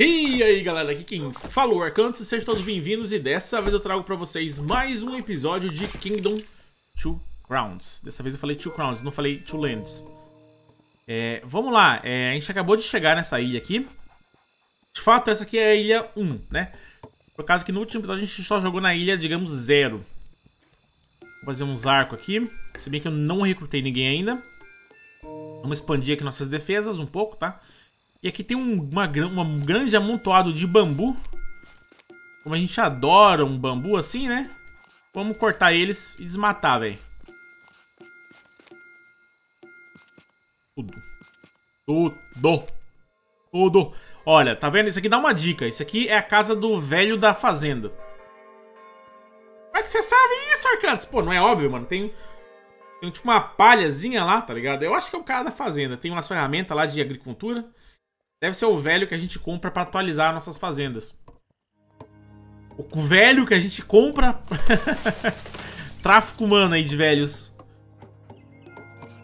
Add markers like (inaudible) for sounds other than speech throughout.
E aí galera, aqui quem fala o Arcantos, sejam todos bem-vindos e dessa vez eu trago pra vocês mais um episódio de Kingdom Two Crowns. Dessa vez eu falei Two Crowns, não falei Two Lands. É, vamos lá, é, a gente acabou de chegar nessa ilha aqui. De fato, essa aqui é a ilha 1, né? Por causa que no último episódio a gente só jogou na ilha, digamos, 0. Vou fazer uns arcos aqui, se bem que eu não recrutei ninguém ainda. Vamos expandir aqui nossas defesas um pouco, tá? E aqui tem um, uma, uma, um grande amontoado de bambu. Como a gente adora um bambu assim, né? Vamos cortar eles e desmatar, velho. Tudo. Tudo. Tudo. Olha, tá vendo? Isso aqui dá uma dica. Isso aqui é a casa do velho da fazenda. Como é que você sabe isso, Arcantes? Pô, não é óbvio, mano. Tem, tem tipo uma palhazinha lá, tá ligado? Eu acho que é o cara da fazenda. Tem umas ferramentas lá de agricultura. Deve ser o velho que a gente compra pra atualizar nossas fazendas. O velho que a gente compra... (laughs) Tráfico humano aí de velhos.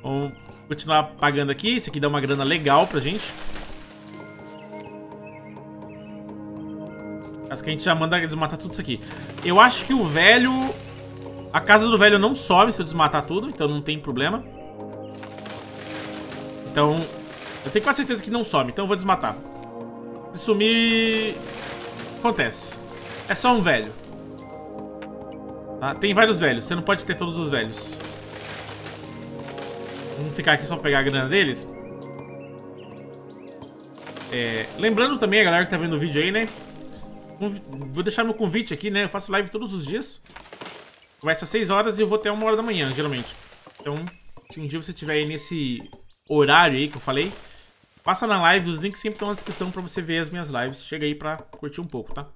Vamos continuar pagando aqui. Isso aqui dá uma grana legal pra gente. Acho que a gente já manda desmatar tudo isso aqui. Eu acho que o velho... A casa do velho não sobe se eu desmatar tudo, então não tem problema. Então, eu tenho quase certeza que não some, então eu vou desmatar. Se sumir... Acontece. É só um velho. Tá? Tem vários velhos, você não pode ter todos os velhos. Vamos ficar aqui só pra pegar a grana deles. É, lembrando também, a galera que tá vendo o vídeo aí, né? Vou deixar meu convite aqui, né? Eu faço live todos os dias. Começa às 6 horas e eu vou até uma hora da manhã, geralmente. Então, se um dia você estiver aí nesse horário aí que eu falei, Passa na live, os links sempre estão na descrição pra você ver as minhas lives. Chega aí pra curtir um pouco, tá?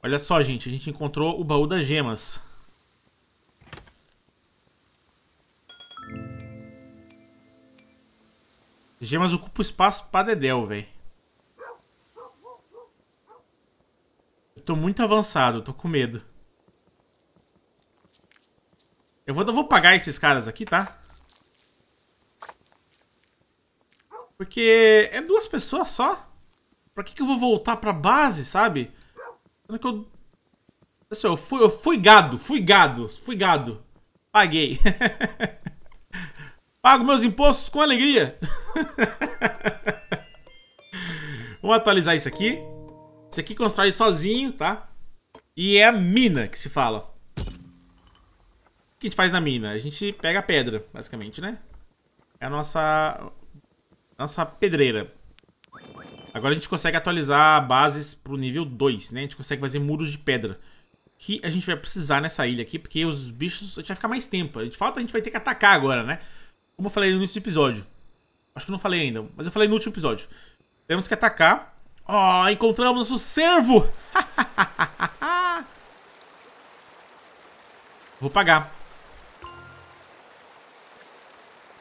Olha só, gente. A gente encontrou o baú das gemas. Gemas ocupam espaço pra Dedel, velho. Eu tô muito avançado, tô com medo. Eu vou, eu vou pagar esses caras aqui, tá? Porque é duas pessoas só. Pra que, que eu vou voltar pra base, sabe? Sendo que eu... Assim, eu fui, eu fui gado, fui gado, fui gado. Paguei. (laughs) Pago meus impostos com alegria. (laughs) Vamos atualizar isso aqui. Isso aqui constrói sozinho, tá? E é a mina que se fala. O que a gente faz na mina? A gente pega a pedra, basicamente, né? É a nossa nossa pedreira. Agora a gente consegue atualizar bases pro nível 2, né? A gente consegue fazer muros de pedra. Que a gente vai precisar nessa ilha aqui, porque os bichos... A gente vai ficar mais tempo. De fato, a gente vai ter que atacar agora, né? Como eu falei no do episódio. Acho que não falei ainda, mas eu falei no último episódio. Temos que atacar. Ó, oh, encontramos o servo! (laughs) Vou pagar.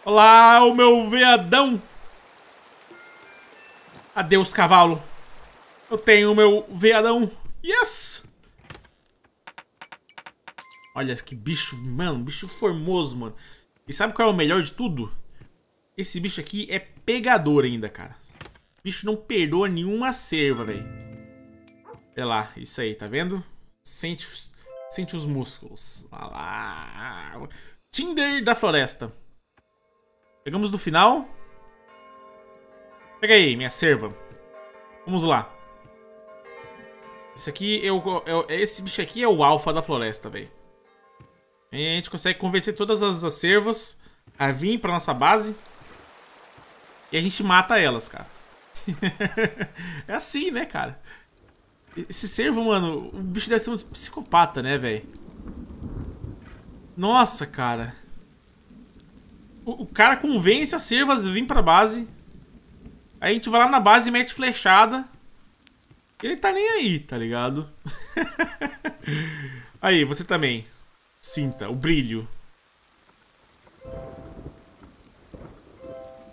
Olá, o meu veadão! Adeus, cavalo. Eu tenho o meu veadão. Yes! Olha que bicho, mano, bicho formoso, mano. E sabe qual é o melhor de tudo? Esse bicho aqui é pegador ainda, cara. O bicho não perdoa nenhuma serva, velho. Olha lá, isso aí, tá vendo? Sente, sente os músculos. Olha lá. Tinder da floresta. Pegamos do final. Pega aí, minha serva. Vamos lá. Esse aqui é o, é, esse bicho aqui é o alfa da floresta, velho. A gente consegue convencer todas as, as servas a vir pra nossa base. E a gente mata elas, cara. (laughs) é assim, né, cara? Esse servo, mano, o bicho deve ser um psicopata, né, velho? Nossa, cara. O, o, cara convence as servas a vir pra base Aí a gente vai lá na base e mete flechada. Ele tá nem aí, tá ligado? (laughs) aí, você também. Sinta o brilho.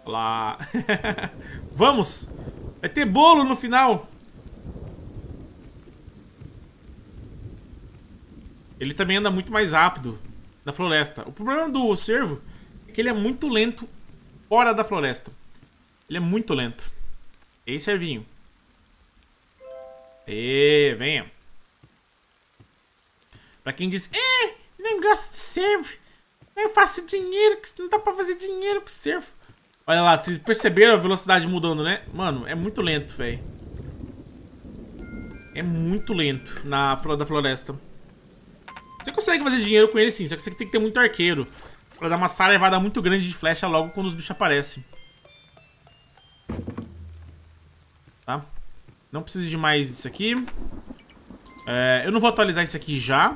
Lá. (laughs) Vamos! Vai ter bolo no final! Ele também anda muito mais rápido na floresta. O problema do cervo é que ele é muito lento fora da floresta. Ele é muito lento. Ei, servinho. E venha. Pra quem diz, é, nem gosto de servo. Eu faço dinheiro, não dá pra fazer dinheiro com servo. Olha lá, vocês perceberam a velocidade mudando, né? Mano, é muito lento, velho. É muito lento na da floresta. Você consegue fazer dinheiro com ele sim, só que você tem que ter muito arqueiro. Pra dar uma sarevada muito grande de flecha logo quando os bichos aparecem. Tá? Não preciso de mais disso aqui. É, eu não vou atualizar isso aqui já.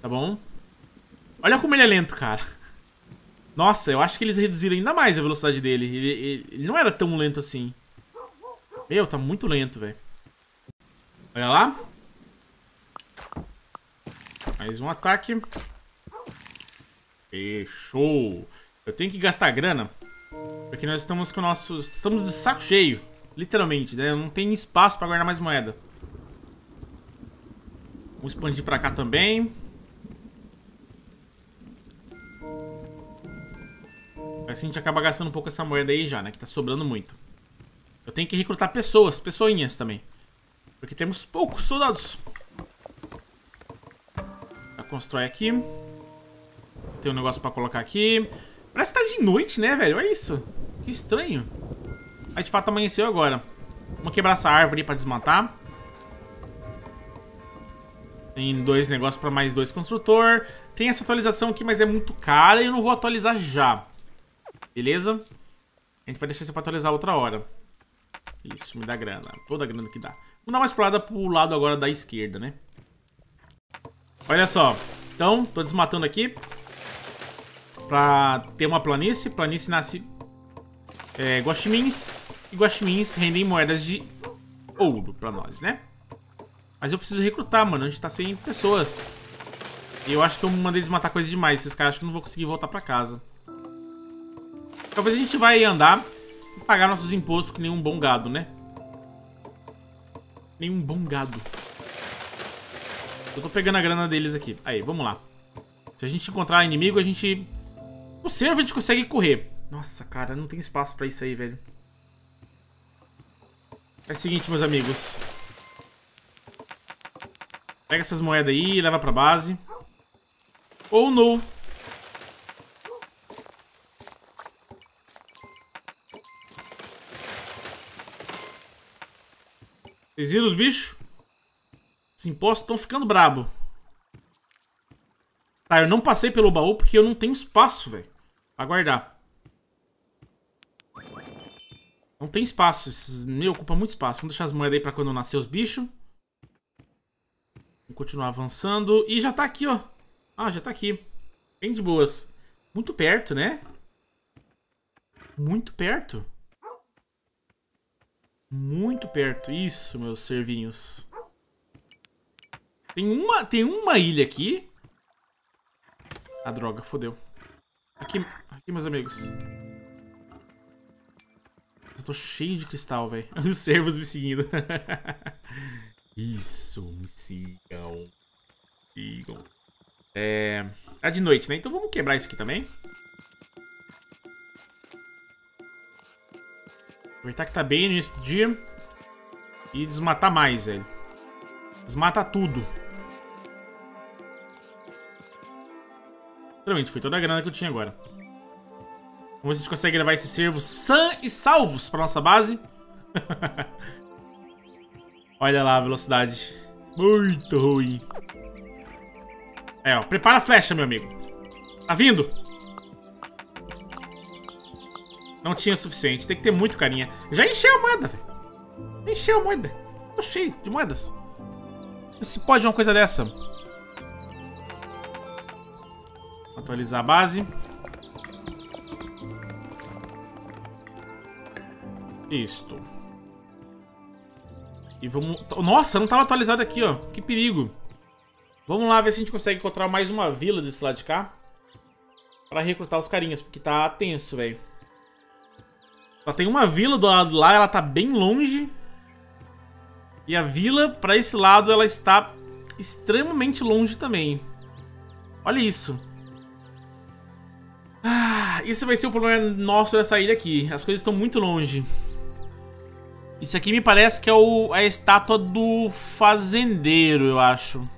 Tá bom? Olha como ele é lento, cara. Nossa, eu acho que eles reduziram ainda mais a velocidade dele. Ele, ele, ele não era tão lento assim. Meu, tá muito lento, velho. Olha lá. Mais um ataque. Fechou. Eu tenho que gastar grana. Porque nós estamos com nossos... Estamos de saco cheio. Literalmente, né? Não tem espaço pra guardar mais moeda. Vamos expandir pra cá também. Assim a gente acaba gastando um pouco essa moeda aí já, né? Que tá sobrando muito. Eu tenho que recrutar pessoas, pessoinhas também. Porque temos poucos soldados. Já constrói aqui. Tem um negócio pra colocar aqui. Parece que tá de noite, né, velho? Olha isso. Que estranho. Aí, de fato, amanheceu agora. Vamos quebrar essa árvore pra desmatar. Tem dois negócios pra mais dois construtor. Tem essa atualização aqui, mas é muito cara e eu não vou atualizar já. Beleza? A gente vai deixar isso pra atualizar outra hora. Isso, me dá grana. Toda a grana que dá. Vamos dar uma explorada pro lado agora da esquerda, né? Olha só. Então, tô desmatando aqui. Pra ter uma planície. Planície nasce é, guaximins. E guaximins rendem moedas de ouro pra nós, né? Mas eu preciso recrutar, mano. A gente tá sem pessoas. E eu acho que eu mandei desmatar coisa demais. Esses caras acham que não vou conseguir voltar pra casa. Talvez a gente vai andar e pagar nossos impostos que nem um bom gado, né? Nem um bom gado. Eu tô pegando a grana deles aqui. Aí, vamos lá. Se a gente encontrar inimigo, a gente... O cervo a gente consegue correr. Nossa, cara, não tem espaço pra isso aí, velho. É o seguinte, meus amigos. Pega essas moedas aí e leva pra base. Ou não. Vocês viram os bichos? Os impostos estão ficando brabo. Tá, eu não passei pelo baú porque eu não tenho espaço, velho. Pra guardar. Não tem espaço. Meu, ocupa muito espaço. Vamos deixar as moedas aí pra quando nascer os bichos. Vamos continuar avançando. E já tá aqui, ó. Ah, já tá aqui. Bem de boas. Muito perto, né? Muito perto. Muito perto. Isso, meus servinhos. Tem uma, tem uma ilha aqui. Ah, droga, fodeu. Aqui, aqui, meus amigos. Tô cheio de cristal, velho. (laughs) Os servos me seguindo. (laughs) Isso, me sigam. Sigam. É... É de noite, né? Então vamos quebrar isso aqui também. Aproveitar que tá bem no início do dia. E desmatar mais, velho. Desmata tudo. Realmente, foi toda a grana que eu tinha agora. Vamos ver se a gente consegue levar esses servos sã e salvos pra nossa base. (laughs) Olha lá a velocidade. Muito ruim. É, ó. Prepara a flecha, meu amigo. Tá vindo? Não tinha o suficiente. Tem que ter muito carinha. Já encheu a moeda, velho. Encheu a moeda. Tô cheio de moedas. Se pode uma coisa dessa. Atualizar a base. Isto. E vamos... Nossa, não estava atualizado aqui, ó. Que perigo. Vamos lá ver se a gente consegue encontrar mais uma vila desse lado de cá. Pra recrutar os carinhas, porque tá tenso, velho. Só tem uma vila do lado lá, ela tá bem longe. E a vila, pra esse lado, ela está extremamente longe também. Olha isso. Ah, isso vai ser o problema nosso dessa ilha aqui. As coisas estão muito longe. Isso aqui me parece que é o, a estátua do fazendeiro, eu acho.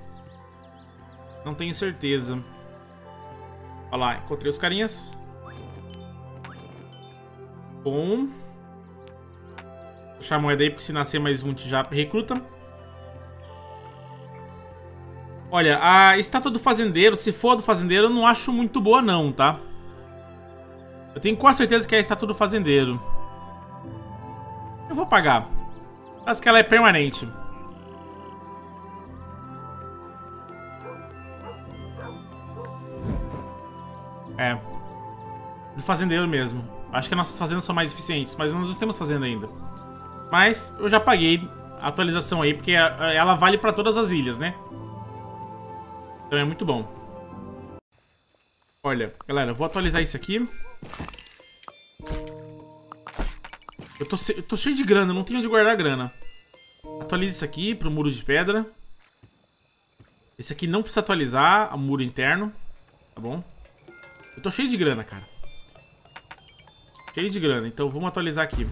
Não tenho certeza. Olha lá, encontrei os carinhas. Bom. Deixar a moeda aí, porque se nascer mais um, já recruta. Olha, a estátua do fazendeiro, se for do fazendeiro, eu não acho muito boa não, tá? Eu tenho quase certeza que é a estátua do fazendeiro. Eu vou pagar. Acho que ela é permanente. É. Do fazendeiro mesmo. Acho que nossas fazendas são mais eficientes, mas nós não temos fazenda ainda. Mas eu já paguei a atualização aí, porque ela vale pra todas as ilhas, né? Então é muito bom. Olha, galera, vou atualizar isso aqui. Eu tô, eu tô cheio de grana, não tenho onde guardar grana. Atualize isso aqui pro muro de pedra. Esse aqui não precisa atualizar, o muro interno. Tá bom? Eu tô cheio de grana, cara. Cheio de grana, então vamos atualizar aqui.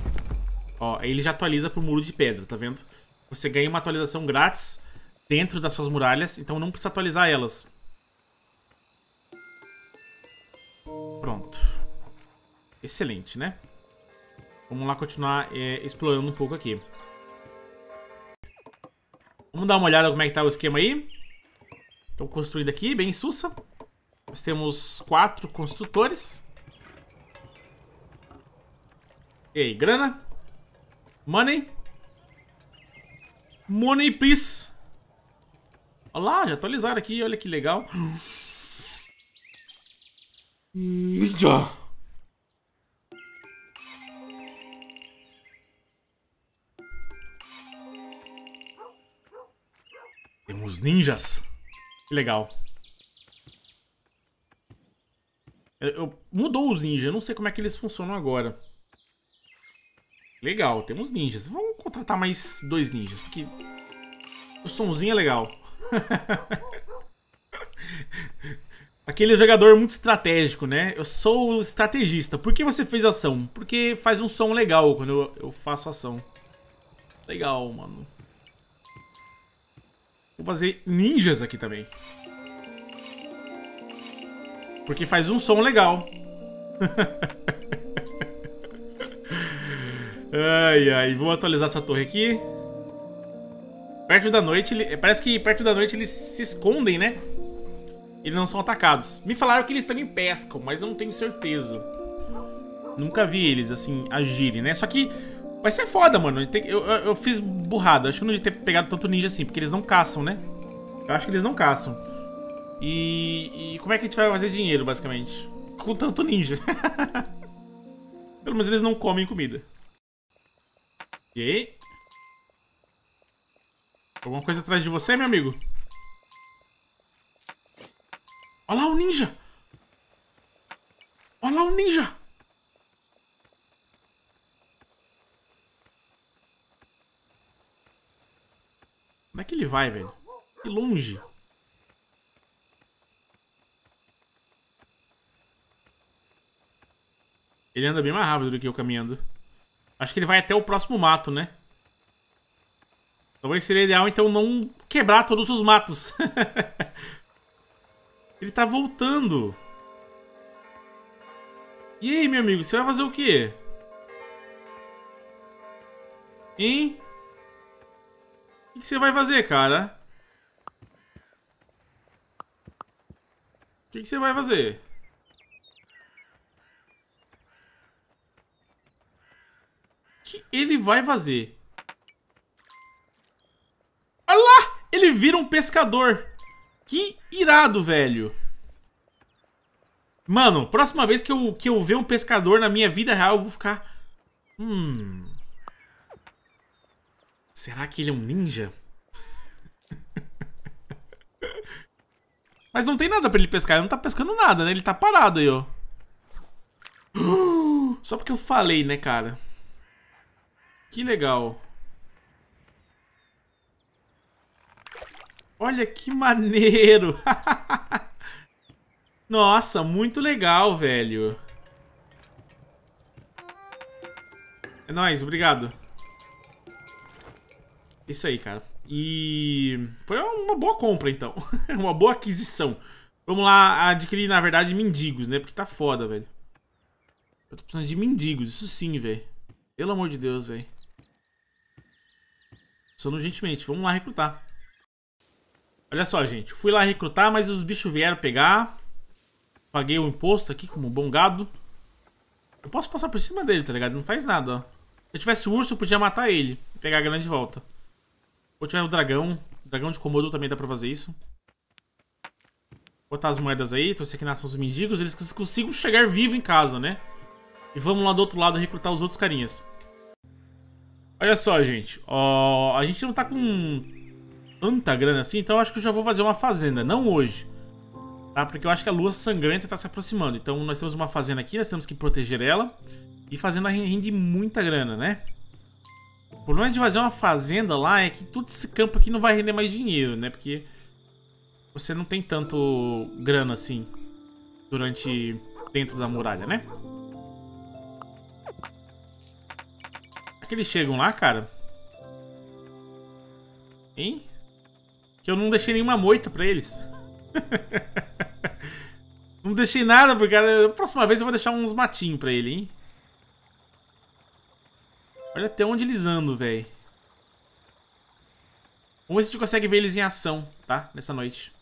Ó, ele já atualiza pro muro de pedra, tá vendo? Você ganha uma atualização grátis dentro das suas muralhas, então não precisa atualizar elas. Pronto. Excelente, né? Vamos lá continuar é, explorando um pouco aqui. Vamos dar uma olhada como é que tá o esquema aí. Estão construído aqui, bem sussa. Nós temos quatro construtores. E aí, grana? Money? Money, please. Olha lá, já atualizaram aqui, olha que legal. Ninja. Temos ninjas. Que legal. Eu, eu, mudou os ninjas, eu não sei como é que eles funcionam agora. Legal, temos ninjas. Vamos contratar mais dois ninjas, porque o somzinho é legal. (laughs) Aquele jogador muito estratégico, né? Eu sou estrategista. Por que você fez ação? Porque faz um som legal quando eu, eu faço ação. Legal, mano. Vou fazer ninjas aqui também. Porque faz um som legal. (laughs) ai, ai. Vou atualizar essa torre aqui. Perto da noite, ele... parece que perto da noite eles se escondem, né? Eles não são atacados. Me falaram que eles também pescam, mas eu não tenho certeza. Nunca vi eles, assim, agirem, né? Só que vai ser foda, mano. Eu, eu, eu fiz burrada. Acho que não devia ter pegado tanto ninja assim, porque eles não caçam, né? Eu acho que eles não caçam. E, e como é que a gente vai fazer dinheiro, basicamente? Com tanto ninja. (laughs) Pelo menos eles não comem comida. E aí? Alguma coisa atrás de você, meu amigo? Olha lá o ninja! Olha lá o ninja! Onde é que ele vai, velho? Que longe. Ele anda bem mais rápido do que eu caminhando. Acho que ele vai até o próximo mato, né? Talvez seria ideal, então, não quebrar todos os matos. (laughs) Ele tá voltando. E aí, meu amigo, você vai fazer o quê? Hein? O que você vai fazer, cara? O que você vai fazer? O que ele vai fazer? Olha lá! Ele vira um pescador. Que irado, velho. Mano, próxima vez que eu, que eu ver um pescador na minha vida real, eu vou ficar... Hum... Será que ele é um ninja? Mas não tem nada pra ele pescar. Ele não tá pescando nada, né? Ele tá parado aí, ó. (gasps) Só porque eu falei, né, cara? Que legal. Olha que maneiro! (laughs) Nossa, muito legal, velho. É nóis, obrigado. Isso aí, cara. E foi uma boa compra, então. (laughs) uma boa aquisição. Vamos lá adquirir, na verdade, mendigos, né? Porque tá foda, velho. Eu tô precisando de mendigos, isso sim, velho. Pelo amor de Deus, velho. Precisando urgentemente. Vamos lá recrutar. Olha só, gente. Fui lá recrutar, mas os bichos vieram pegar. Paguei o imposto aqui como bom gado. Eu posso passar por cima dele, tá ligado? Não faz nada, ó. Se eu tivesse urso, eu podia matar ele. E pegar a grana de volta. Ou tiver o dragão. O dragão de Komodo também dá pra fazer isso. Botar as moedas aí. Esse aqui nascem os mendigos. Eles consigam chegar vivo em casa, né? E vamos lá do outro lado recrutar os outros carinhas. Olha só, gente. A gente não tá com tanta grana assim, então eu acho que eu já vou fazer uma fazenda. Não hoje. Tá? Porque eu acho que a lua sangrenta tá se aproximando. Então nós temos uma fazenda aqui, nós temos que proteger ela. E fazenda rende muita grana, né? O problema de fazer uma fazenda lá é que todo esse campo aqui não vai render mais dinheiro, né? Porque você não tem tanto grana assim durante dentro da muralha, né? que eles chegam lá, cara? Hein? Que eu não deixei nenhuma moita pra eles. (laughs) não deixei nada, porque a próxima vez eu vou deixar uns matinhos pra ele, hein? Olha até onde eles andam, velho. Vamos ver se a gente consegue ver eles em ação, tá? Nessa noite.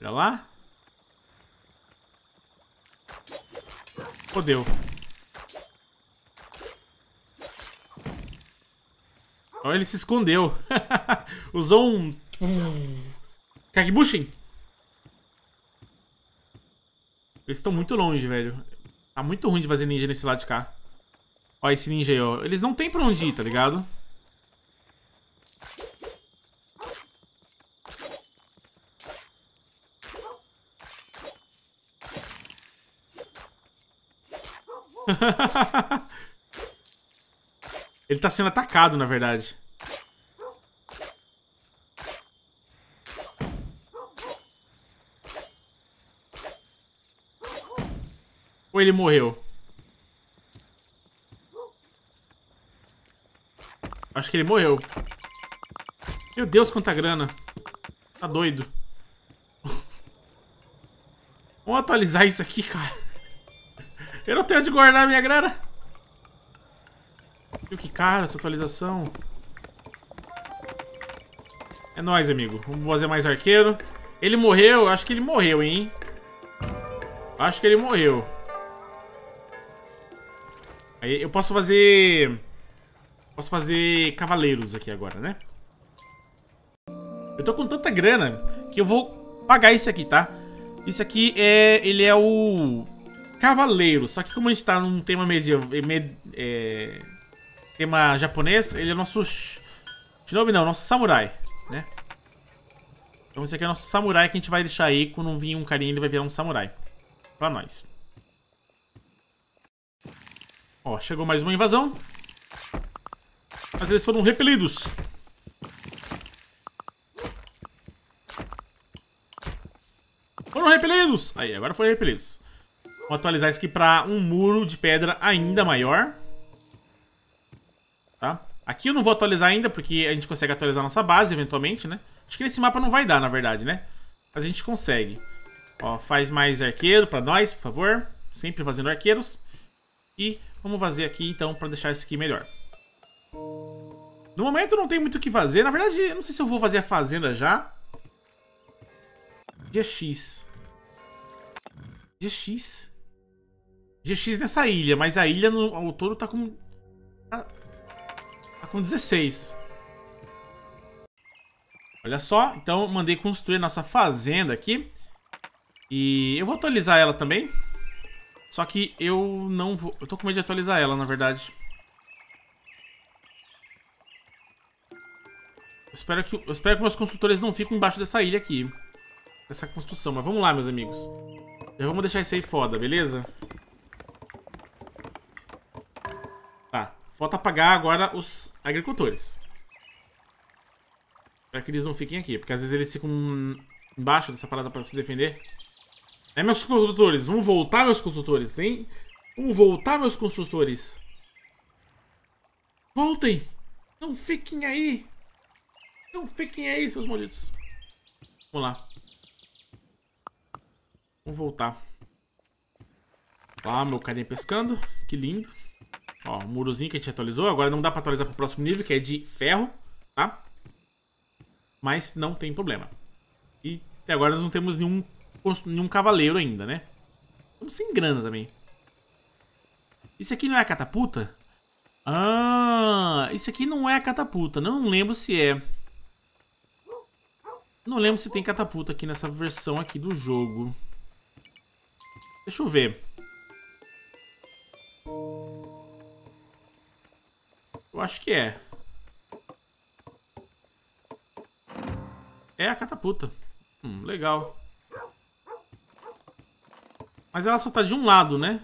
Olha lá. Fodeu. Olha, ele se escondeu. (laughs) Usou um... Kagebushin. Eles estão muito longe, velho. Tá muito ruim de fazer ninja nesse lado de cá. Ó, esse ninja aí, ó. Eles não tem pra onde ir, tá ligado? (laughs) Ele tá sendo atacado, na verdade. Ou ele morreu? Acho que ele morreu. Meu Deus, quanta grana. Tá doido. (laughs) Vamos atualizar isso aqui, cara. Eu não tenho onde guardar minha grana. Viu que cara essa atualização. É nóis, amigo. Vamos fazer mais arqueiro. Ele morreu? Acho que ele morreu, hein? Acho que ele morreu. Aí eu posso fazer... Posso fazer cavaleiros aqui agora, né? Eu tô com tanta grana que eu vou pagar isso aqui, tá? Isso aqui é... Ele é o cavaleiro. Só que como a gente tá num tema medieval... Med, é, tema japonês, ele é nosso... Shinobi não, nosso samurai, né? Então esse aqui é o nosso samurai que a gente vai deixar aí. Quando vir um carinha, ele vai virar um samurai. Pra nós. Ó, chegou mais uma invasão. Mas eles foram repelidos. Foram repelidos! Aí, agora foram repelidos. Vou atualizar isso aqui pra um muro de pedra ainda maior. Tá? Aqui eu não vou atualizar ainda, porque a gente consegue atualizar nossa base, eventualmente, né? Acho que nesse mapa não vai dar, na verdade, né? Mas a gente consegue. Ó, faz mais arqueiro pra nós, por favor. Sempre fazendo arqueiros. E vamos fazer aqui, então, pra deixar isso aqui melhor. No momento não tem muito o que fazer. Na verdade, eu não sei se eu vou fazer a fazenda já. GX. GX. GX nessa ilha, mas a ilha no, ao todo tá com... Tá, tá com 16. Olha só, então mandei construir nossa fazenda aqui. E eu vou atualizar ela também. Só que eu não vou... Eu tô com medo de atualizar ela, na verdade. Eu espero que, eu espero que meus construtores não fiquem embaixo dessa ilha aqui. Dessa construção. Mas vamos lá, meus amigos. Já vamos deixar isso aí foda, beleza? Falta apagar agora os agricultores. Pra que eles não fiquem aqui. Porque às vezes eles ficam embaixo dessa parada pra se defender. É, meus construtores. Vamos voltar, meus construtores. Sem, Vamos voltar, meus construtores. Voltem! Não fiquem aí! Não fiquem aí, seus malditos. Vamos lá. Vamos voltar. Lá, meu carinha pescando. Que lindo. Ó, o murozinho que a gente atualizou. Agora não dá pra atualizar pro próximo nível, que é de ferro, tá? Mas não tem problema. E até agora nós não temos nenhum, nenhum cavaleiro ainda, né? Estamos sem grana também. Isso aqui não é a catapulta? Ah, isso aqui não é a catapulta. Não lembro se é. Não lembro se tem catapulta aqui nessa versão aqui do jogo. Deixa eu ver. Eu acho que é. É a catapulta. Hum, legal. Mas ela só tá de um lado, né?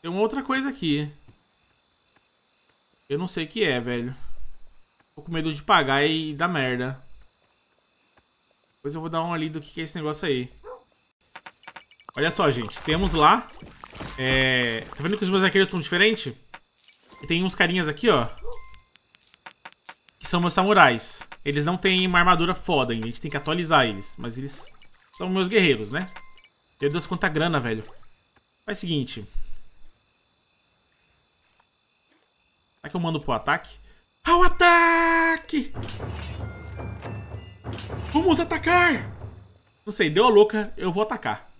Tem uma outra coisa aqui. Eu não sei o que é, velho. Tô com medo de pagar e dar merda. Depois eu vou dar uma lida do que é esse negócio aí. Olha só, gente. Temos lá... É... Tá vendo que os meus arqueiros estão diferentes? E tem uns carinhas aqui, ó. Que são meus samurais. Eles não têm uma armadura foda ainda. A gente tem que atualizar eles. Mas eles são meus guerreiros, né? Meu Deus, quanta grana, velho. Faz o seguinte. Será que eu mando pro ataque? Ao ataque! Vamos atacar! Não sei, deu a louca, eu vou atacar.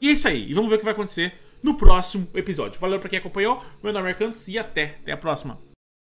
E é isso aí, e vamos ver o que vai acontecer no próximo episódio. Valeu pra quem acompanhou, meu nome é Cantos e até, até a próxima.